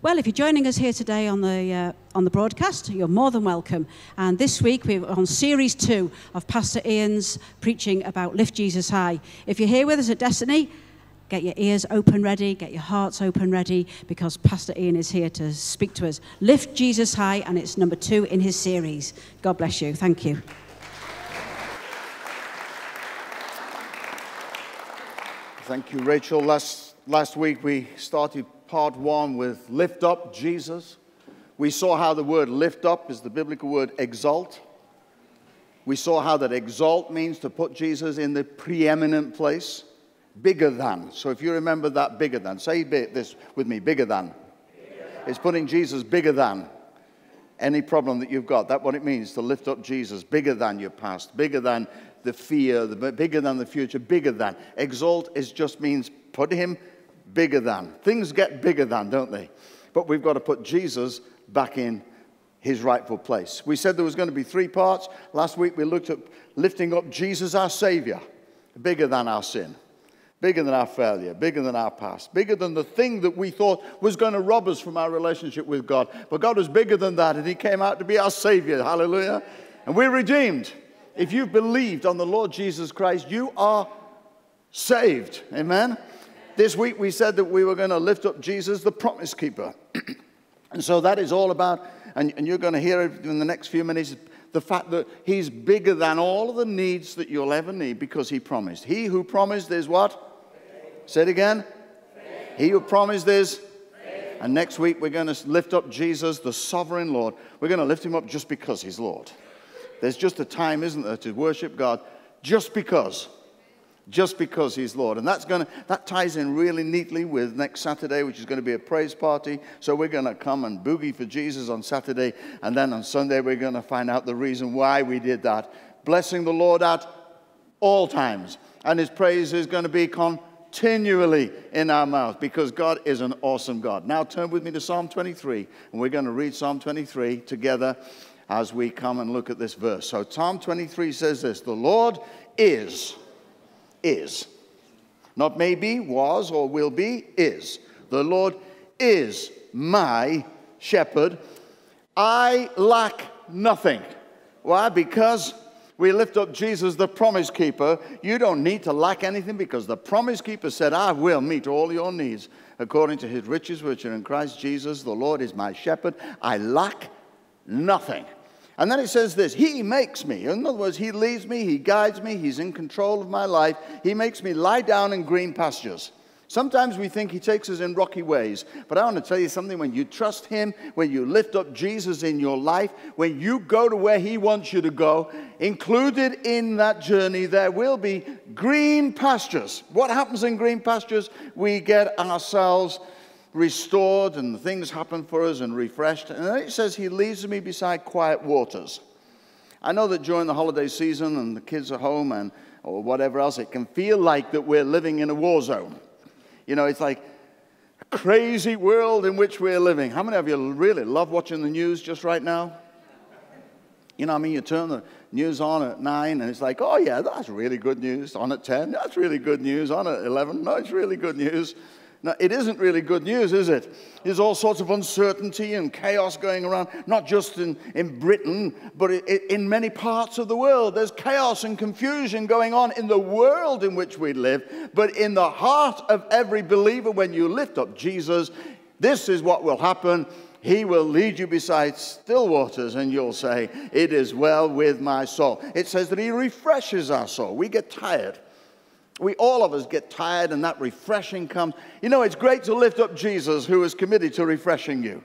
Well, if you're joining us here today on the, uh, on the broadcast, you're more than welcome. And this week we're on series two of Pastor Ian's preaching about Lift Jesus High. If you're here with us at Destiny, get your ears open ready, get your hearts open ready, because Pastor Ian is here to speak to us. Lift Jesus High, and it's number two in his series. God bless you. Thank you. Thank you, Rachel. Last, last week we started part one with lift up Jesus. We saw how the word lift up is the biblical word exalt. We saw how that exalt means to put Jesus in the preeminent place, bigger than. So if you remember that bigger than, say this with me bigger than. Bigger than. It's putting Jesus bigger than any problem that you've got. That's what it means to lift up Jesus, bigger than your past, bigger than the fear, the, bigger than the future, bigger than. Exalt is just means put him bigger than. Things get bigger than, don't they? But we've got to put Jesus back in his rightful place. We said there was going to be three parts. Last week we looked at lifting up Jesus, our Savior, bigger than our sin, bigger than our failure, bigger than our past, bigger than the thing that we thought was going to rob us from our relationship with God. But God was bigger than that, and He came out to be our Savior. Hallelujah. And we're redeemed. If you've believed on the Lord Jesus Christ, you are saved. Amen. This week we said that we were going to lift up Jesus, the promise keeper. and so that is all about, and, and you're going to hear it in the next few minutes, the fact that he's bigger than all of the needs that you'll ever need because he promised. He who promised is what? Faith. Say it again. Faith. He who promised is. Faith. And next week we're going to lift up Jesus, the sovereign Lord. We're going to lift him up just because he's Lord. There's just a time, isn't there, to worship God just because just because he's Lord. And that's going to, that ties in really neatly with next Saturday, which is going to be a praise party. So we're going to come and boogie for Jesus on Saturday. And then on Sunday, we're going to find out the reason why we did that. Blessing the Lord at all times. And his praise is going to be continually in our mouth because God is an awesome God. Now turn with me to Psalm 23. And we're going to read Psalm 23 together as we come and look at this verse. So Psalm 23 says this The Lord is is. Not maybe, was, or will be, is. The Lord is my shepherd. I lack nothing. Why? Because we lift up Jesus, the promise keeper. You don't need to lack anything because the promise keeper said, I will meet all your needs according to his riches, which are in Christ Jesus. The Lord is my shepherd. I lack nothing. And then it says this He makes me. In other words, He leads me, He guides me, He's in control of my life. He makes me lie down in green pastures. Sometimes we think He takes us in rocky ways. But I want to tell you something when you trust Him, when you lift up Jesus in your life, when you go to where He wants you to go, included in that journey, there will be green pastures. What happens in green pastures? We get ourselves restored and things happen for us and refreshed. And then it says, He leads me beside quiet waters. I know that during the holiday season and the kids are home and or whatever else, it can feel like that we're living in a war zone. You know, it's like a crazy world in which we're living. How many of you really love watching the news just right now? You know, I mean, you turn the news on at 9 and it's like, oh, yeah, that's really good news. On at 10, that's really good news. On at 11, no, it's really good news. Now, it isn't really good news, is it? There's all sorts of uncertainty and chaos going around, not just in, in Britain, but in many parts of the world. There's chaos and confusion going on in the world in which we live, but in the heart of every believer, when you lift up Jesus, this is what will happen. He will lead you beside still waters, and you'll say, It is well with my soul. It says that He refreshes our soul. We get tired. We all of us get tired, and that refreshing comes. You know, it's great to lift up Jesus who is committed to refreshing you.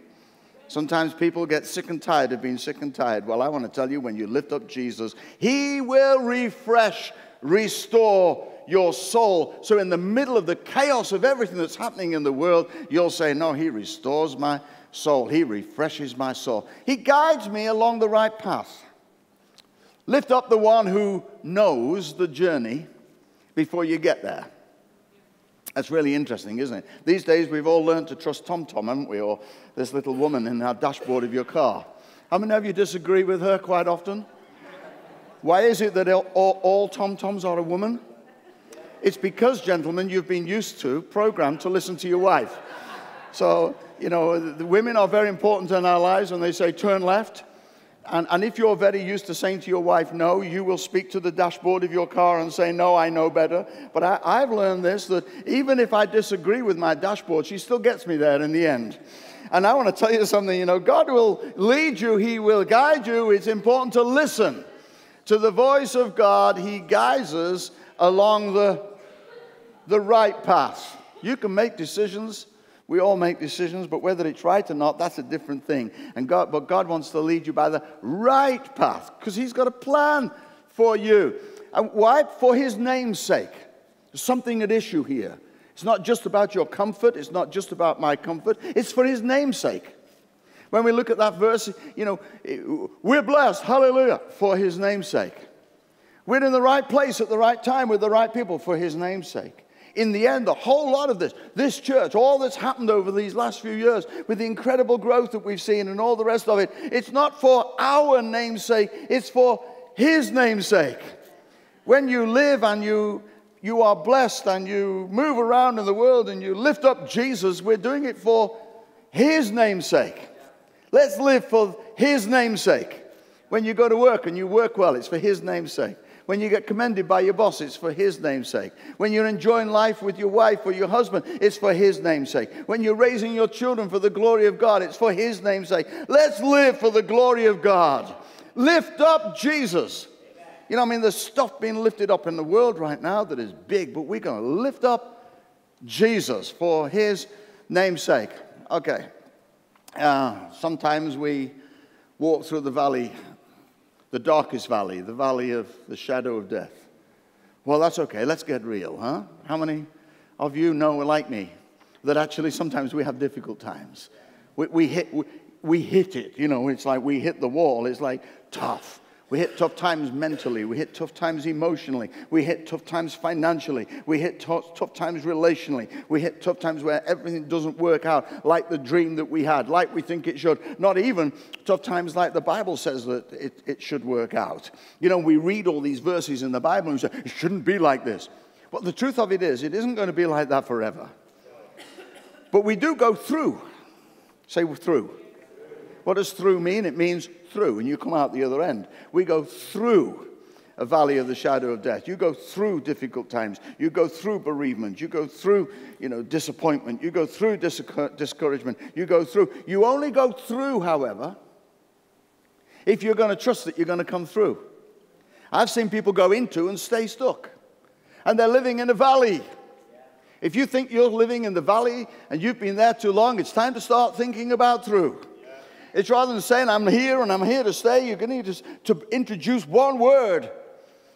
Sometimes people get sick and tired of being sick and tired. Well, I want to tell you when you lift up Jesus, He will refresh, restore your soul. So, in the middle of the chaos of everything that's happening in the world, you'll say, No, He restores my soul. He refreshes my soul. He guides me along the right path. Lift up the one who knows the journey before you get there. That's really interesting, isn't it? These days we've all learned to trust TomTom, haven't we? Or this little woman in our dashboard of your car. How many of you disagree with her quite often? Why is it that all, all TomToms are a woman? It's because, gentlemen, you've been used to, programmed to listen to your wife. So, you know, the women are very important in our lives when they say turn left. And, and if you're very used to saying to your wife no, you will speak to the dashboard of your car and say, No, I know better. But I, I've learned this that even if I disagree with my dashboard, she still gets me there in the end. And I want to tell you something you know, God will lead you, He will guide you. It's important to listen to the voice of God. He guides us along the, the right path. You can make decisions we all make decisions, but whether it's right or not, that's a different thing. And God, but God wants to lead you by the right path because He's got a plan for you. And why? For His name's sake. There's something at issue here. It's not just about your comfort, it's not just about my comfort, it's for His name's sake. When we look at that verse, you know, we're blessed, hallelujah, for His name's sake. We're in the right place at the right time with the right people for His name's sake in the end, the whole lot of this, this church, all that's happened over these last few years with the incredible growth that we've seen and all the rest of it, it's not for our namesake, it's for His namesake. When you live and you, you are blessed and you move around in the world and you lift up Jesus, we're doing it for His namesake. Let's live for His namesake. When you go to work and you work well, it's for His name's sake. When you get commended by your boss, it's for his name's sake. When you're enjoying life with your wife or your husband, it's for his name's sake. When you're raising your children for the glory of God, it's for his name's sake. Let's live for the glory of God. Lift up Jesus. You know, I mean, there's stuff being lifted up in the world right now that is big, but we're going to lift up Jesus for his name's sake. Okay. Uh, sometimes we walk through the valley the darkest valley, the valley of the shadow of death. Well, that's okay. Let's get real, huh? How many of you know, like me, that actually sometimes we have difficult times? We, we, hit, we, we hit it, you know, it's like we hit the wall. It's like tough. We hit tough times mentally. We hit tough times emotionally. We hit tough times financially. We hit tough, tough times relationally. We hit tough times where everything doesn't work out like the dream that we had, like we think it should. Not even tough times like the Bible says that it, it should work out. You know, we read all these verses in the Bible and we say, it shouldn't be like this. But the truth of it is, it isn't going to be like that forever. But we do go through. Say through. What does through mean? It means through, and you come out the other end. We go through a valley of the shadow of death. You go through difficult times. You go through bereavement. You go through, you know, disappointment. You go through discouragement. You go through. You only go through, however, if you're going to trust that you're going to come through. I've seen people go into and stay stuck, and they're living in a valley. If you think you're living in the valley and you've been there too long, it's time to start thinking about through. It's rather than saying, I'm here and I'm here to stay, you're going to need to, to introduce one word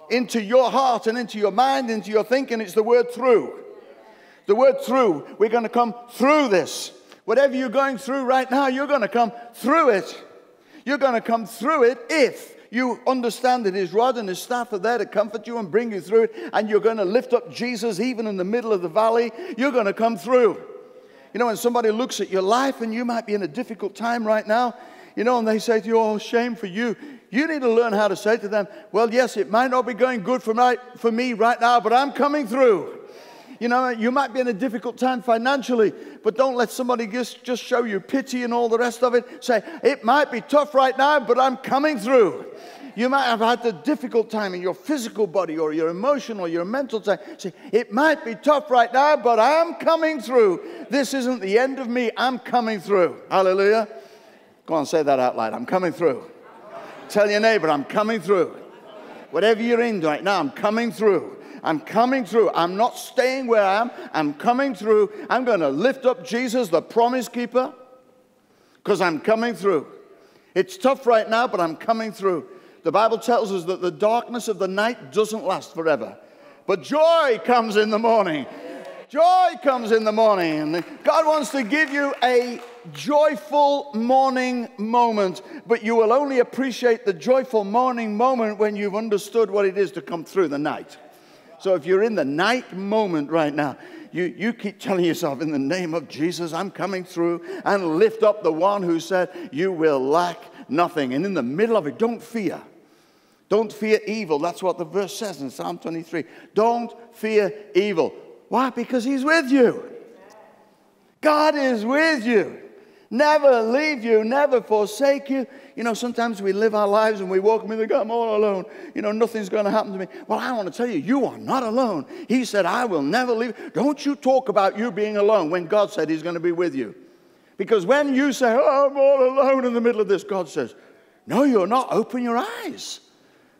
into your heart and into your mind, into your thinking. It's the word through. The word through. We're going to come through this. Whatever you're going through right now, you're going to come through it. You're going to come through it if you understand that his rod and his staff are there to comfort you and bring you through it, and you're going to lift up Jesus even in the middle of the valley, you're going to come through. You know, when somebody looks at your life and you might be in a difficult time right now, you know, and they say to you, oh, shame for you. You need to learn how to say to them, well, yes, it might not be going good for, my, for me right now, but I'm coming through. You know, you might be in a difficult time financially, but don't let somebody just, just show you pity and all the rest of it. Say, it might be tough right now, but I'm coming through. You might have had a difficult time in your physical body or your emotional your mental time. See, it might be tough right now, but I'm coming through. This isn't the end of me. I'm coming through. Hallelujah. Go on, say that out loud. I'm coming through. Tell your neighbor, I'm coming through. Whatever you're in right now, I'm coming through. I'm coming through. I'm not staying where I am. I'm coming through. I'm going to lift up Jesus, the promise keeper, because I'm coming through. It's tough right now, but I'm coming through. The Bible tells us that the darkness of the night doesn't last forever, but joy comes in the morning. Joy comes in the morning. God wants to give you a joyful morning moment, but you will only appreciate the joyful morning moment when you've understood what it is to come through the night. So if you're in the night moment right now, you, you keep telling yourself, in the name of Jesus, I'm coming through and lift up the one who said, You will lack nothing. And in the middle of it, don't fear. Don't fear evil. That's what the verse says in Psalm 23. Don't fear evil. Why? Because he's with you. God is with you. Never leave you, never forsake you. You know, sometimes we live our lives and we walk and we think, I'm all alone. You know, nothing's going to happen to me. Well, I want to tell you, you are not alone. He said, I will never leave. Don't you talk about you being alone when God said He's going to be with you. Because when you say, oh, I'm all alone in the middle of this, God says, No, you're not. Open your eyes.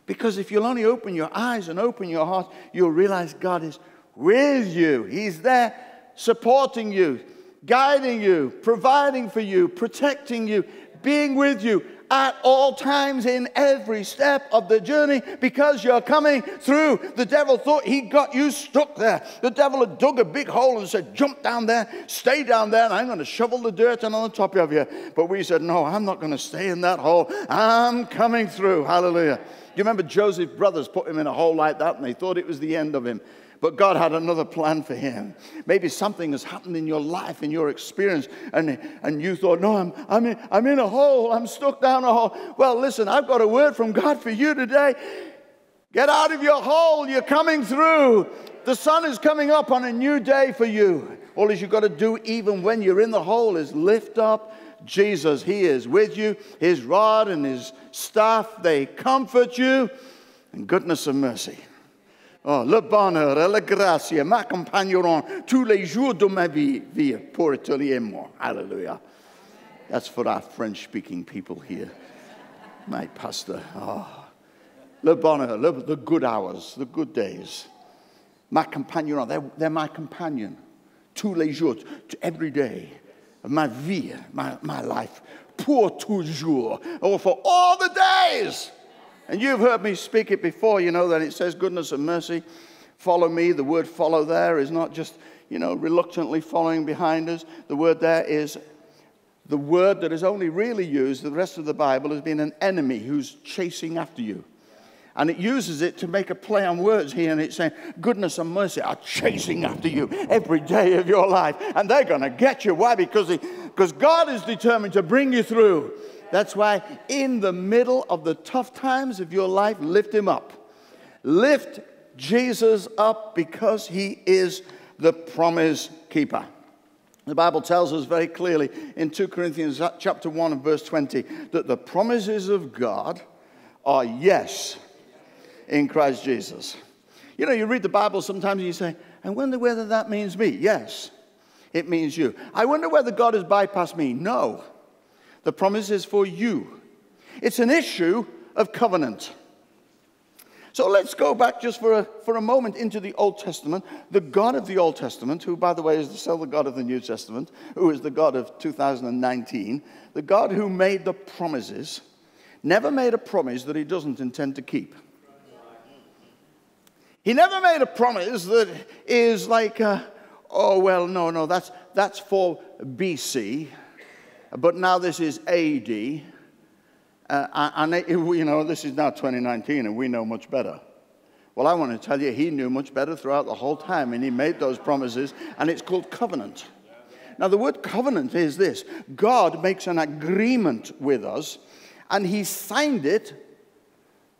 Because if you'll only open your eyes and open your heart, you'll realize God is with you. He's there supporting you guiding you, providing for you, protecting you, being with you at all times in every step of the journey because you're coming through. The devil thought he got you stuck there. The devil had dug a big hole and said, Jump down there, stay down there, and I'm going to shovel the dirt in on the top of you. But we said, No, I'm not going to stay in that hole. I'm coming through. Hallelujah. You remember Joseph's brothers put him in a hole like that and they thought it was the end of him? But God had another plan for him. Maybe something has happened in your life, in your experience, and, and you thought, no, I'm, I'm, in, I'm in a hole. I'm stuck down a hole. Well, listen, I've got a word from God for you today. Get out of your hole. You're coming through. The sun is coming up on a new day for you. All you've got to do, even when you're in the hole, is lift up Jesus. He is with you. His rod and his staff, they comfort you. And goodness and mercy Oh, le bonheur la grâce m'accompagneront tous les jours de ma vie, vie pour éternellement. Hallelujah. That's for our French speaking people here. My pastor. Oh. Le bonheur, le, the good hours, the good days. M'accompagneront, they're, they're my companion. Tous les jours, every day of my vie, my, my life. Pour toujours, or for all the days. And you've heard me speak it before, you know, that it says goodness and mercy follow me. The word follow there is not just, you know, reluctantly following behind us. The word there is the word that is only really used, the rest of the Bible has been an enemy who's chasing after you. And it uses it to make a play on words here, and it's saying, goodness and mercy are chasing after you every day of your life. And they're going to get you. Why? Because, because God is determined to bring you through. That's why, in the middle of the tough times of your life, lift him up. Lift Jesus up because he is the promise keeper. The Bible tells us very clearly in 2 Corinthians chapter 1 and verse 20 that the promises of God are yes in Christ Jesus. You know, you read the Bible sometimes and you say, I wonder whether that means me. Yes, it means you. I wonder whether God has bypassed me. No. The promise is for you. It's an issue of covenant. So let's go back just for a, for a moment into the Old Testament. The God of the Old Testament, who, by the way, is still the God of the New Testament, who is the God of 2019, the God who made the promises, never made a promise that he doesn't intend to keep. He never made a promise that is like, uh, oh, well, no, no, that's, that's for BC but now this is AD. Uh, and, it, you know, this is now 2019 and we know much better. Well, I want to tell you, he knew much better throughout the whole time and he made those promises, and it's called covenant. Now, the word covenant is this God makes an agreement with us, and he signed it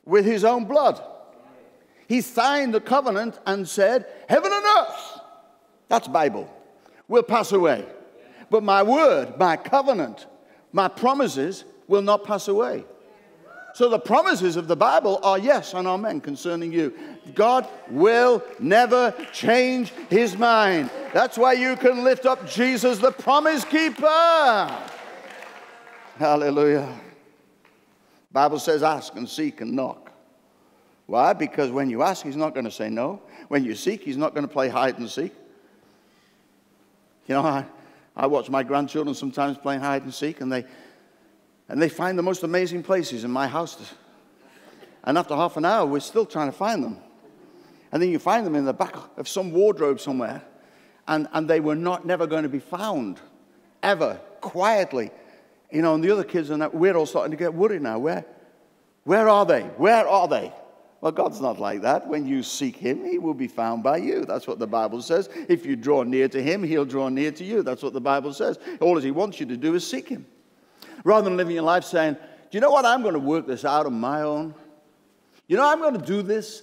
with his own blood. He signed the covenant and said, Heaven and earth, that's Bible, will pass away. But my word, my covenant, my promises will not pass away. So the promises of the Bible are yes and amen concerning you. God will never change his mind. That's why you can lift up Jesus, the promise keeper. Hallelujah. Bible says ask and seek and knock. Why? Because when you ask, he's not going to say no. When you seek, he's not going to play hide and seek. You know, I watch my grandchildren sometimes playing hide and seek, and they, and they find the most amazing places in my house. And after half an hour, we're still trying to find them. And then you find them in the back of some wardrobe somewhere, and, and they were not never going to be found, ever, quietly. You know, and the other kids, and that, we're all starting to get worried now. Where, where are they? Where are they? Well, God's not like that. When you seek Him, He will be found by you. That's what the Bible says. If you draw near to Him, He'll draw near to you. That's what the Bible says. All He wants you to do is seek Him. Rather than living your life saying, Do you know what? I'm going to work this out on my own. You know, I'm going to do this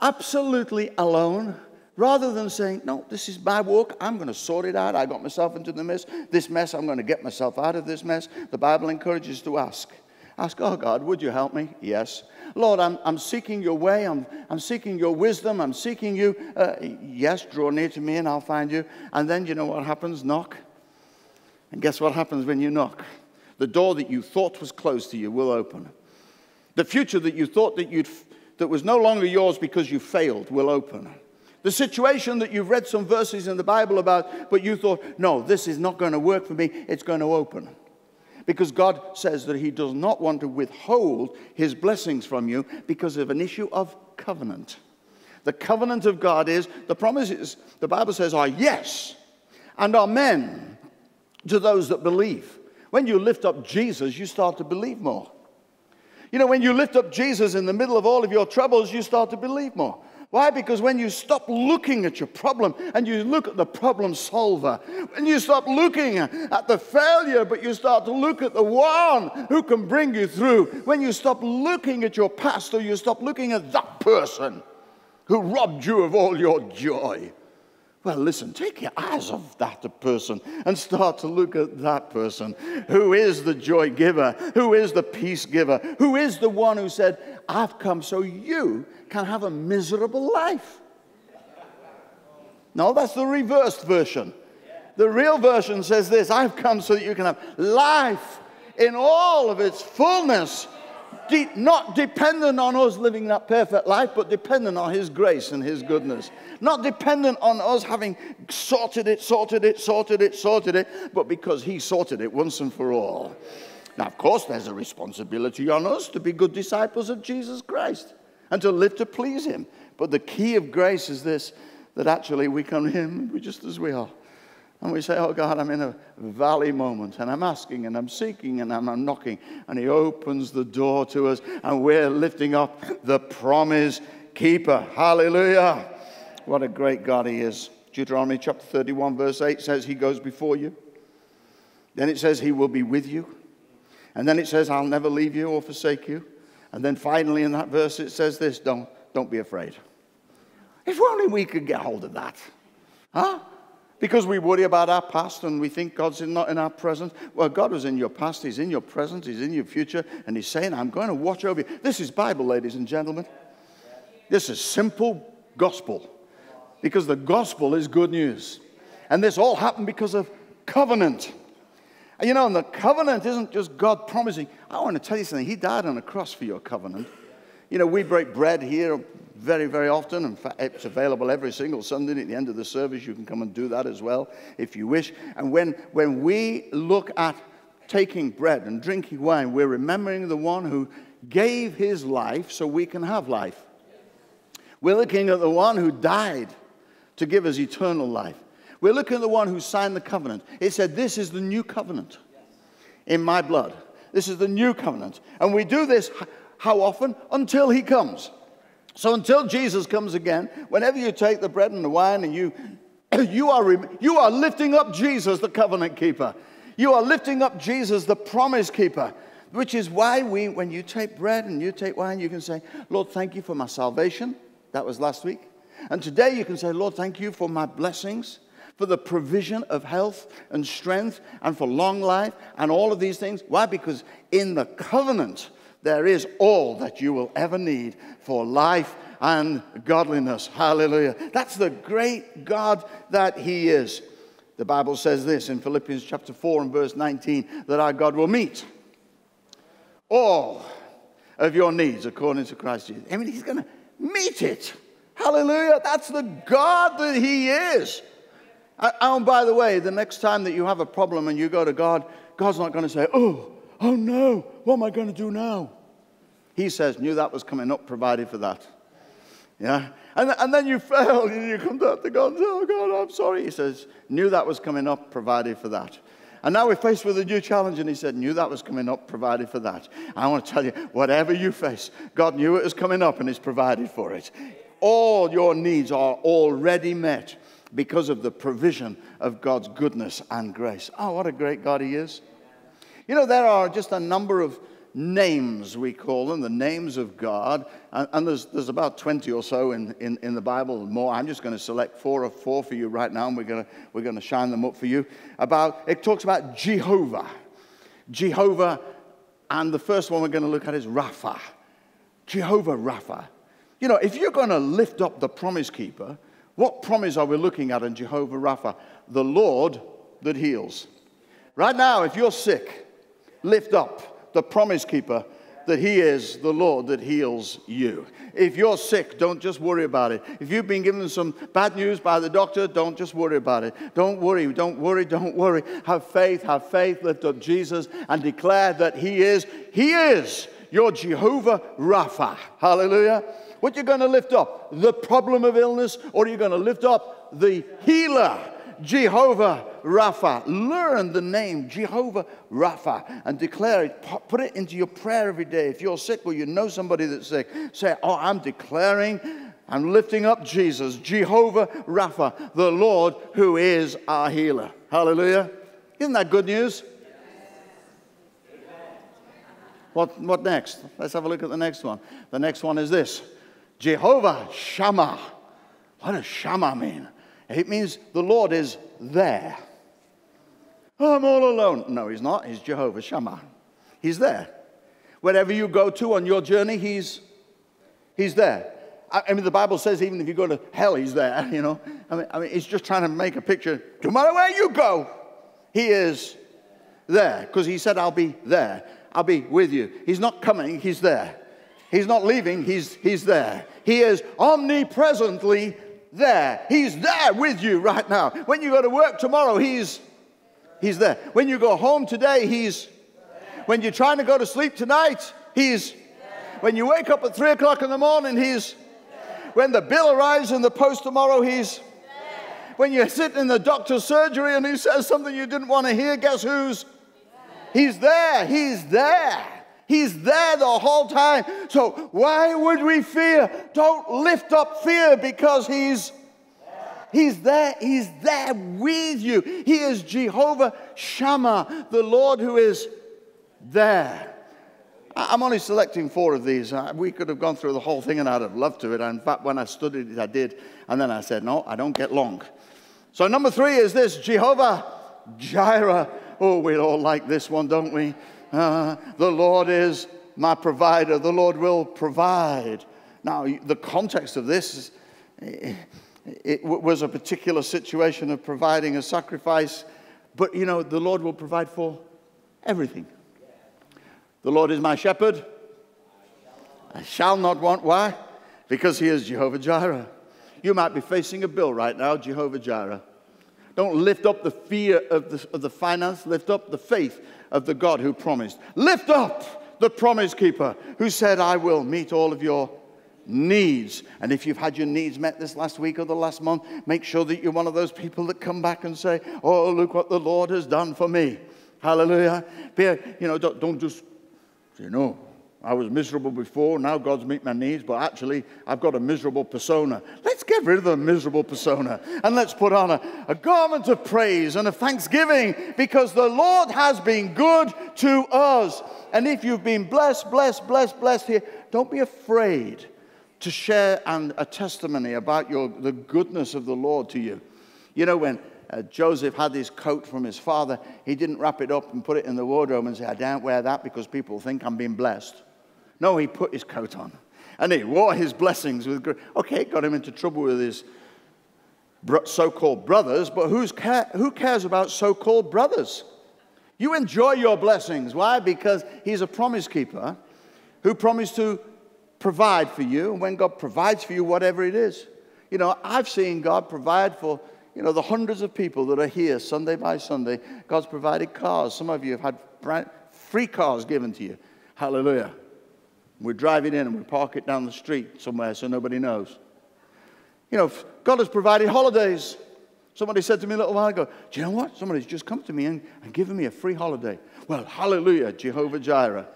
absolutely alone. Rather than saying, No, this is my walk, I'm going to sort it out. I got myself into the mess. This mess, I'm going to get myself out of this mess. The Bible encourages to ask. Ask, Oh God, would you help me? Yes. Lord, I'm, I'm seeking your way. I'm, I'm seeking your wisdom. I'm seeking you. Uh, yes, draw near to me and I'll find you. And then you know what happens? Knock. And guess what happens when you knock? The door that you thought was closed to you will open. The future that you thought that, you'd, that was no longer yours because you failed will open. The situation that you've read some verses in the Bible about, but you thought, no, this is not going to work for me, it's going to open. Because God says that He does not want to withhold His blessings from you because of an issue of covenant. The covenant of God is, the promises, the Bible says, are yes and amen to those that believe. When you lift up Jesus, you start to believe more. You know, when you lift up Jesus in the middle of all of your troubles, you start to believe more. Why? Because when you stop looking at your problem and you look at the problem solver, when you stop looking at the failure, but you start to look at the one who can bring you through, when you stop looking at your past or you stop looking at that person who robbed you of all your joy, well, listen, take your eyes off that person and start to look at that person who is the joy giver, who is the peace giver, who is the one who said, I've come so you can have a miserable life. No, that's the reversed version. The real version says this I've come so that you can have life in all of its fullness de- not dependent on us living that perfect life, but dependent on His grace and His goodness. Not dependent on us having sorted it, sorted it, sorted it, sorted it, but because He sorted it once and for all. Now, of course, there's a responsibility on us to be good disciples of Jesus Christ and to live to please Him. But the key of grace is this that actually we come to Him just as we are. And we say, Oh God, I'm in a valley moment and I'm asking and I'm seeking and I'm, knocking. And He opens the door to us and we're lifting up the promise keeper. Hallelujah. What a great God He is. Deuteronomy chapter 31, verse 8 says, He goes before you. Then it says, He will be with you. And then it says, I'll never leave you or forsake you. And then finally in that verse it says this don't, don't be afraid. If only we could get hold of that. Huh? Because we worry about our past and we think God's not in our present. Well, God was in your past, He's in your present, He's in your future, and He's saying, I'm going to watch over you. This is Bible, ladies and gentlemen. This is simple gospel. Because the gospel is good news. And this all happened because of covenant. And you know, and the covenant isn't just God promising. I want to tell you something. He died on a cross for your covenant. You know, we break bread here very, very often. In fact, it's available every single Sunday at the end of the service. You can come and do that as well if you wish. And when, when we look at taking bread and drinking wine, we're remembering the one who gave his life so we can have life. We're looking at the one who died to give us eternal life. We're looking at the one who signed the covenant. It said, This is the new covenant in my blood. This is the new covenant. And we do this how often? Until he comes. So until Jesus comes again, whenever you take the bread and the wine and you, you, are, you are lifting up Jesus, the covenant keeper. You are lifting up Jesus, the promise keeper, which is why we, when you take bread and you take wine, you can say, Lord, thank you for my salvation. That was last week. And today you can say, Lord, thank you for my blessings, for the provision of health and strength, and for long life, and all of these things. Why? Because in the covenant, there is all that you will ever need for life and godliness. Hallelujah. That's the great God that He is. The Bible says this in Philippians chapter 4 and verse 19 that our God will meet all of your needs according to Christ Jesus. I mean, He's going to meet it. Hallelujah. That's the God that He is. Uh, oh, and by the way, the next time that you have a problem and you go to God, God's not going to say, Oh, oh no, what am I going to do now? He says, knew that was coming up, provided for that. Yeah? And, and then you fail, and you come down to God and say, Oh, God, I'm sorry. He says, knew that was coming up, provided for that. And now we're faced with a new challenge, and he said, knew that was coming up, provided for that. I want to tell you, whatever you face, God knew it was coming up, and He's provided for it. All your needs are already met because of the provision of God's goodness and grace. Oh, what a great God He is. You know, there are just a number of names, we call them, the names of God. And, and there's, there's about 20 or so in, in, in the Bible, more. I'm just going to select four or four for you right now, and we're going we're to shine them up for you. About, it talks about Jehovah. Jehovah, and the first one we're going to look at is Rapha. Jehovah Rapha. You know, if you're going to lift up the promise keeper, what promise are we looking at in Jehovah Rapha? The Lord that heals. Right now, if you're sick, lift up the promise keeper, that He is the Lord that heals you. If you're sick, don't just worry about it. If you've been given some bad news by the doctor, don't just worry about it. Don't worry, don't worry, don't worry. Have faith, have faith, lift up Jesus and declare that He is, He is your Jehovah Rapha. Hallelujah. What you're going to lift up? The problem of illness, or are you going to lift up the healer? Jehovah Rapha. Learn the name Jehovah Rapha and declare it. Put it into your prayer every day. If you're sick or you know somebody that's sick, say, Oh, I'm declaring I'm lifting up Jesus, Jehovah Rapha, the Lord who is our healer. Hallelujah. Isn't that good news? What, what next? Let's have a look at the next one. The next one is this Jehovah Shammah. What does Shammah mean? It means the Lord is there. I'm all alone. No, he's not. He's Jehovah Shammah. He's there. Wherever you go to on your journey, he's, he's there. I mean, the Bible says even if you go to hell, he's there, you know. I mean, I mean he's just trying to make a picture. No matter where you go, he is there. Because he said, I'll be there. I'll be with you. He's not coming, he's there. He's not leaving, he's, he's there. He is omnipresently there. He's there with you right now. When you go to work tomorrow, He's, he's there. When you go home today, He's When you're trying to go to sleep tonight, He's When you wake up at 3 o'clock in the morning, He's When the bill arrives in the post tomorrow, He's When you're sitting in the doctor's surgery and He says something you didn't want to hear, guess who's? He's there. He's there. He's there the whole time. So why would we fear? Don't lift up fear because he's He's there. He's there with you. He is Jehovah Shammah, the Lord who is there. I'm only selecting four of these. Uh, we could have gone through the whole thing and I'd have loved to it. In fact, when I studied it, I did. And then I said, no, I don't get long. So, number three is this Jehovah Jireh. Oh, we all like this one, don't we? Uh, the Lord is my provider. The Lord will provide. Now, the context of this is, it was a particular situation of providing a sacrifice, but you know, the Lord will provide for everything. The Lord is my shepherd. I shall not want. Why? Because he is Jehovah Jireh. You might be facing a bill right now, Jehovah Jireh. Don't lift up the fear of the, of the finance, lift up the faith of the God who promised. Lift up the promise keeper who said, I will meet all of your needs. And if you've had your needs met this last week or the last month, make sure that you're one of those people that come back and say, Oh, look what the Lord has done for me. Hallelujah. Be, You know, don't, don't just, you know, I was miserable before, now God's meet my needs, but actually I've got a miserable persona. Let's get rid of the miserable persona and let's put on a, a garment of praise and of thanksgiving because the Lord has been good to us. And if you've been blessed, blessed, blessed, blessed here, don't be afraid to share an, a testimony about your, the goodness of the Lord to you. You know, when uh, Joseph had his coat from his father, he didn't wrap it up and put it in the wardrobe and say, I don't wear that because people think I'm being blessed. No, he put his coat on and he wore his blessings with. great. Okay, it got him into trouble with his so called brothers, but who's ca- who cares about so called brothers? You enjoy your blessings. Why? Because he's a promise keeper who promised to provide for you. And when God provides for you, whatever it is, you know, I've seen God provide for, you know, the hundreds of people that are here Sunday by Sunday. God's provided cars. Some of you have had free cars given to you. Hallelujah. We're driving in and we park it down the street somewhere so nobody knows. You know, God has provided holidays. Somebody said to me a little while ago, Do you know what? Somebody's just come to me and, and given me a free holiday. Well, hallelujah, Jehovah Jireh.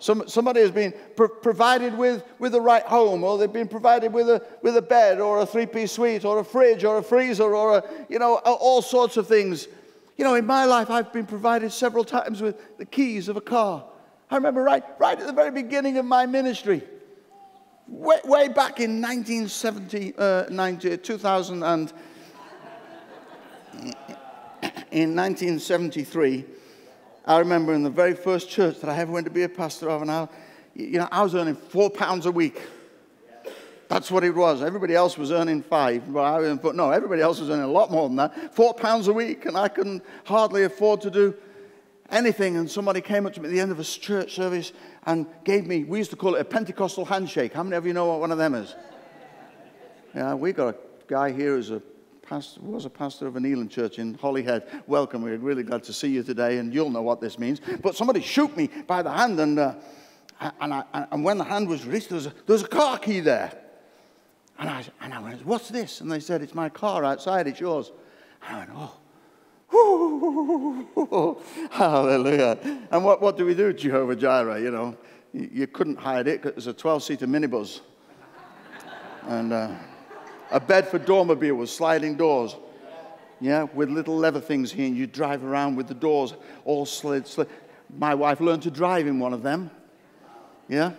Some, somebody has been provided with, with the right home, or they've been provided with a, with a bed, or a three piece suite, or a fridge, or a freezer, or a, you know, all sorts of things. You know, in my life, I've been provided several times with the keys of a car. I remember right, right at the very beginning of my ministry, way, way back in 1970, uh, 90, 2000 and in 1973, I remember in the very first church that I ever went to be a pastor of, and I, you know, I was earning four pounds a week. That's what it was. Everybody else was earning five, but, I, but no, everybody else was earning a lot more than that. Four pounds a week, and I couldn't hardly afford to do anything. And somebody came up to me at the end of a church service and gave me, we used to call it a Pentecostal handshake. How many of you know what one of them is? Yeah, we got a guy here who's a pastor, was a pastor of an Elim church in Holyhead. Welcome. We're really glad to see you today, and you'll know what this means. But somebody shook me by the hand, and, uh, and, I, and when the hand was released, there was, a, there was a car key there. And I, and I went, What's this? And they said, It's my car outside, it's yours. And I went, Oh. Hallelujah. And what, what do we do, Jehovah Jireh? You know, you, you couldn't hide it because it's a 12 seater minibus. and uh, a Bedford Dormobile with sliding doors. Yeah, with little leather things here, and you drive around with the doors all slid, slid. My wife learned to drive in one of them. Yeah?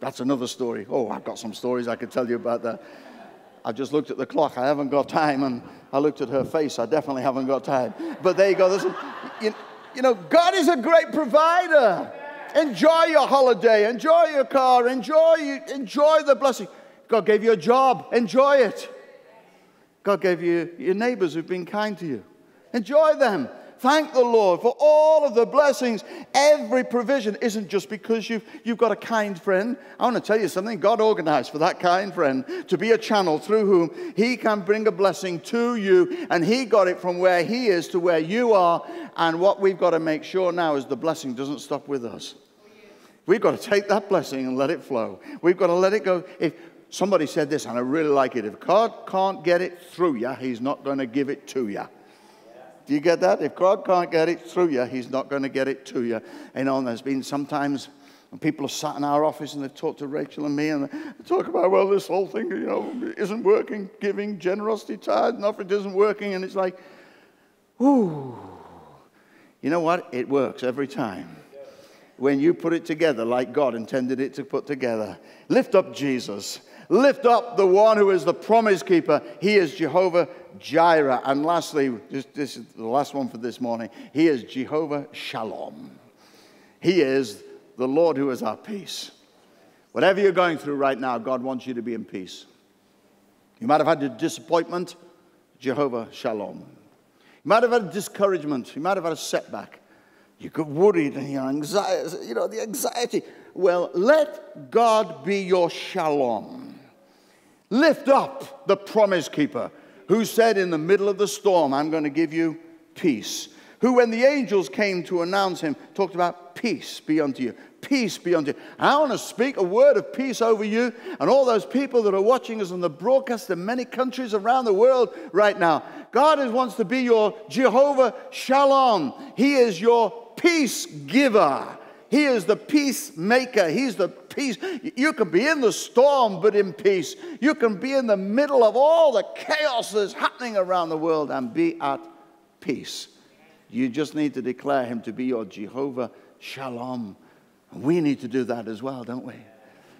That's another story. Oh, I've got some stories I could tell you about that. I just looked at the clock. I haven't got time. And I looked at her face. I definitely haven't got time. But there you go. A, you, you know, God is a great provider. Enjoy your holiday. Enjoy your car. Enjoy, enjoy the blessing. God gave you a job. Enjoy it. God gave you your neighbors who've been kind to you. Enjoy them. Thank the Lord for all of the blessings. Every provision isn't just because you've, you've got a kind friend. I want to tell you something. God organized for that kind friend to be a channel through whom He can bring a blessing to you. And He got it from where He is to where you are. And what we've got to make sure now is the blessing doesn't stop with us. We've got to take that blessing and let it flow. We've got to let it go. If somebody said this, and I really like it if God can't get it through you, He's not going to give it to you. Do you get that? If God can't get it through you, He's not going to get it to you. You know, and there's been sometimes when people have sat in our office and they've talked to Rachel and me and they talk about, well, this whole thing, you know, isn't working, giving, generosity, tithe, nothing isn't working. And it's like, ooh. You know what? It works every time. When you put it together like God intended it to put together. Lift up Jesus. Lift up the one who is the promise keeper. He is Jehovah Jireh. And lastly, this, this is the last one for this morning. He is Jehovah Shalom. He is the Lord who is our peace. Whatever you're going through right now, God wants you to be in peace. You might have had a disappointment, Jehovah Shalom. You might have had a discouragement. You might have had a setback. You got worried and your anxiety, you know, the anxiety. Well, let God be your Shalom. Lift up the promise keeper who said in the middle of the storm, I'm going to give you peace. Who, when the angels came to announce him, talked about peace be unto you. Peace be unto you. I want to speak a word of peace over you and all those people that are watching us on the broadcast in many countries around the world right now. God wants to be your Jehovah Shalom. He is your peace giver. He is the peacemaker. He's the peace. You can be in the storm, but in peace. You can be in the middle of all the chaos that's happening around the world and be at peace. You just need to declare him to be your Jehovah Shalom. We need to do that as well, don't we?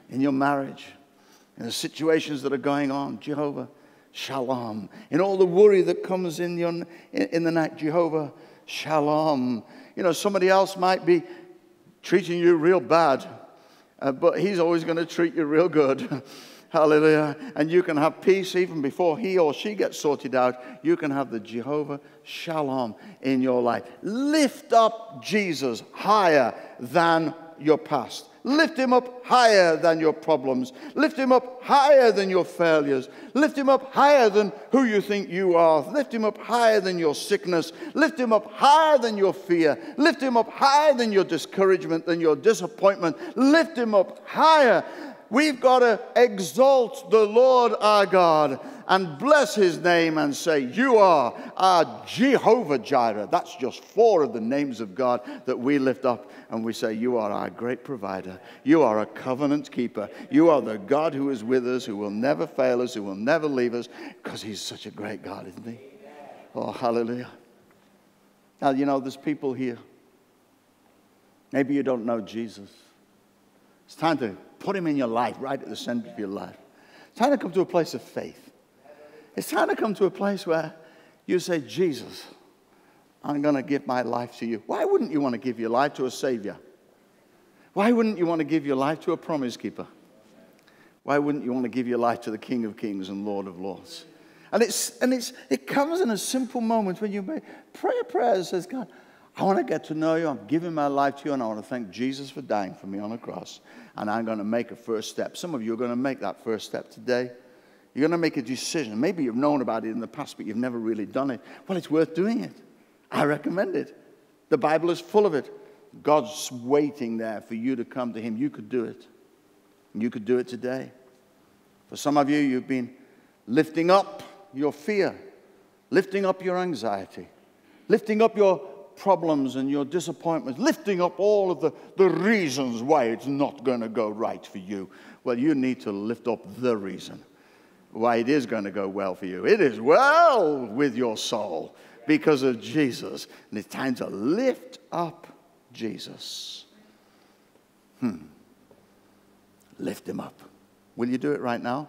In your marriage, in the situations that are going on, Jehovah Shalom. In all the worry that comes in, your, in the night, Jehovah Shalom. You know, somebody else might be treating you real bad, uh, but He's always going to treat you real good. Hallelujah. And you can have peace even before he or she gets sorted out. You can have the Jehovah Shalom in your life. Lift up Jesus higher than your past. Lift him up higher than your problems. Lift him up higher than your failures. Lift him up higher than who you think you are. Lift him up higher than your sickness. Lift him up higher than your fear. Lift him up higher than your discouragement, than your disappointment. Lift him up higher. We've got to exalt the Lord our God and bless his name and say, You are our Jehovah Jireh. That's just four of the names of God that we lift up and we say, You are our great provider. You are a covenant keeper. You are the God who is with us, who will never fail us, who will never leave us, because he's such a great God, isn't he? Oh, hallelujah. Now, you know, there's people here Maybe you don't know Jesus. It's time to put him in your life, right at the center of your life. It's time to come to a place of faith. It's time to come to a place where you say, Jesus, I'm going to give my life to you. Why wouldn't you want to give your life to a Savior? Why wouldn't you want to give your life to a promise keeper? Why wouldn't you want to give your life to the King of Kings and Lord of Lords? And, it's, and it's, it comes in a simple moment when you pray a prayer that says, God, I want to get to know you. I'm giving my life to you, and I want to thank Jesus for dying for me on the cross. And I'm going to make a first step. Some of you are going to make that first step today. You're going to make a decision. Maybe you've known about it in the past, but you've never really done it. Well, it's worth doing it. I recommend it. The Bible is full of it. God's waiting there for you to come to Him. You could do it. You could do it today. For some of you, you've been lifting up your fear, lifting up your anxiety, lifting up your problems and your disappointments, lifting up all of the, the reasons why it's not going to go right for you. Well, you need to lift up the reason why it is going to go well for you. It is well with your soul because of Jesus. And it's time to lift up Jesus. Hmm. Lift him up. Will you do it right now?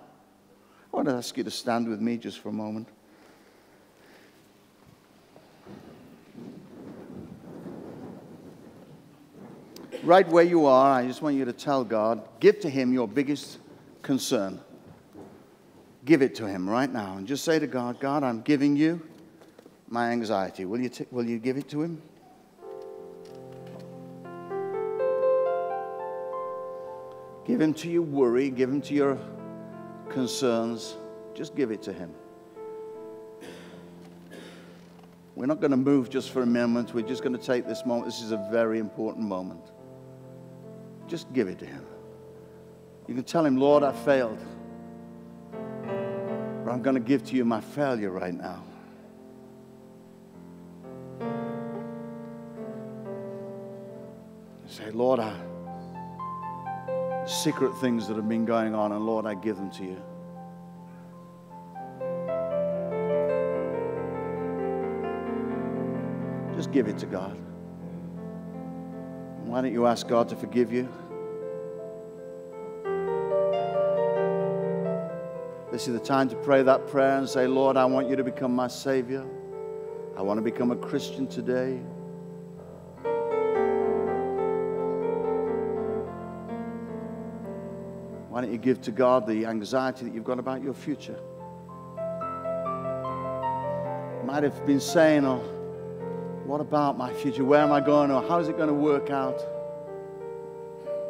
I want to ask you to stand with me just for a moment. Right where you are, I just want you to tell God, give to Him your biggest concern. Give it to Him right now. And just say to God, God, I'm giving you my anxiety. Will you, will you give it to Him? Give Him to your worry, give Him to your concerns. Just give it to Him. We're not going to move just for a moment. We're just going to take this moment. This is a very important moment. Just give it to Him. You can tell Him, Lord, I failed. But I'm going to give to you my failure right now. Say, Lord, I, secret things that have been going on, and Lord, I give them to you. Just give it to God. Why don't you ask God to forgive you? This is the time to pray that prayer and say, Lord, I want you to become my Savior. I want to become a Christian today. Why don't you give to God the anxiety that you've got about your future? Might have been saying, oh, what about my future? Where am I going? Or how is it going to work out?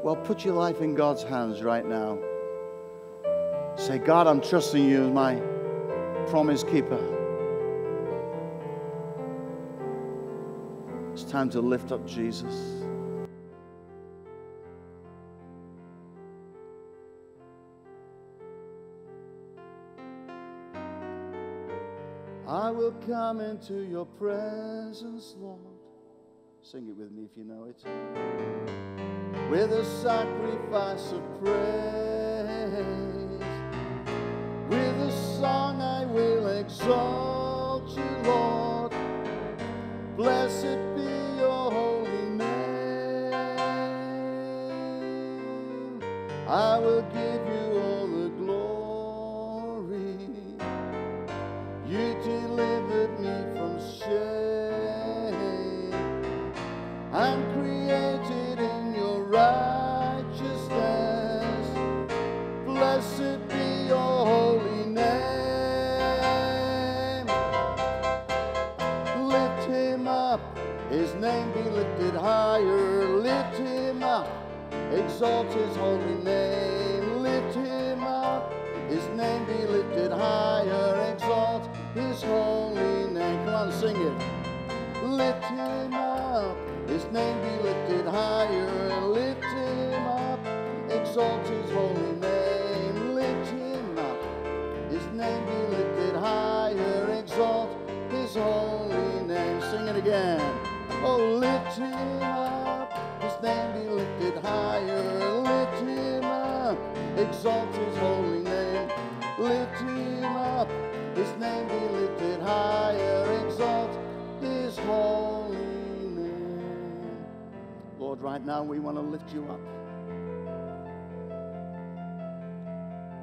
Well, put your life in God's hands right now. Say, God, I'm trusting you as my promise keeper. It's time to lift up Jesus. Come into your presence, Lord. Sing it with me if you know it. With a sacrifice of praise. With a song I will exalt you, Lord. Blessed be your holy name. I will give you all the glory. Exalt his holy name. Lift him up, his name be lifted higher. Exalt his holy name. Come on, sing it. Lift him up, his name be lifted higher. Lift him up, exalt his holy name. Exalt his holy name. Lift him up, his name be lifted higher. Exalt his holy name. Lord, right now, we want to lift you up.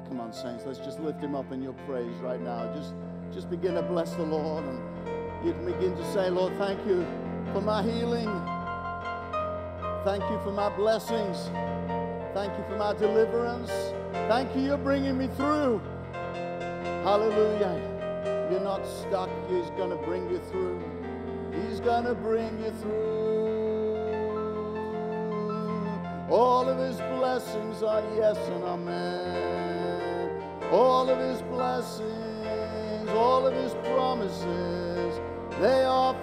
Come on, saints, let's just lift him up in your praise right now. Just, just begin to bless the Lord, and you can begin to say, Lord, thank you for my healing. Thank you for my blessings. Thank you for my deliverance. Thank you, you're bringing me through. Hallelujah. You're not stuck. He's going to bring you through. He's going to bring you through. All of his blessings are yes and amen. All of his blessings, all of his promises, they are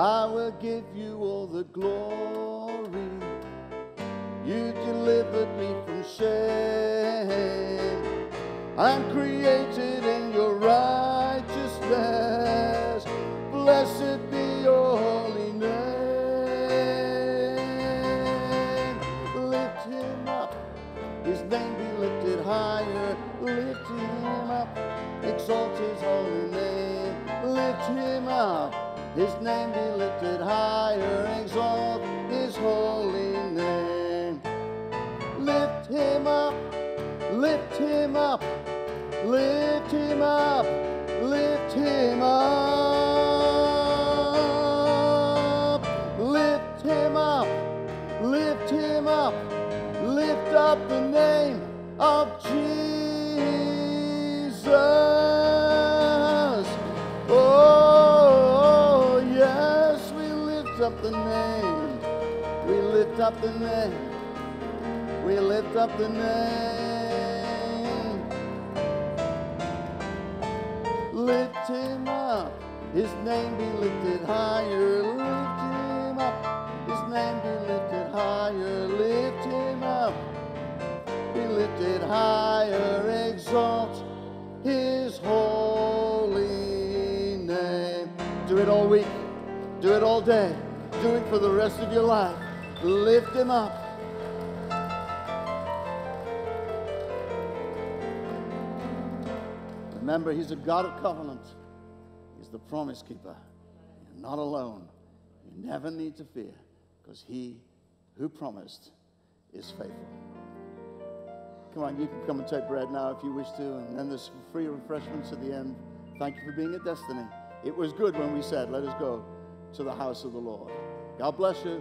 I will give you all the glory. You delivered me from shame. I'm created in your righteousness. Blessed be your holy name. Lift him up. His name be lifted higher. Lift him up. Exalt his holy name. Lift him up. His name be lifted higher. Exalt his holy name. Lift him up. Lift him up. Lift him up. Lift him up. Lift him up. Lift him up. Lift up the lift up the name. We lift up the name. Lift him up. His name be lifted higher. Lift him up. His name be lifted higher. Lift him up. Be lifted higher. Exalt his holy name. Do it all week. Do it all day. Do it for the rest of your life. Lift him up. Remember, he's a God of covenant. He's the promise keeper. You're not alone. You never need to fear because he who promised is faithful. Come on, you can come and take bread now if you wish to, and then there's free refreshments at the end. Thank you for being at Destiny. It was good when we said, Let us go to the house of the Lord. God bless you.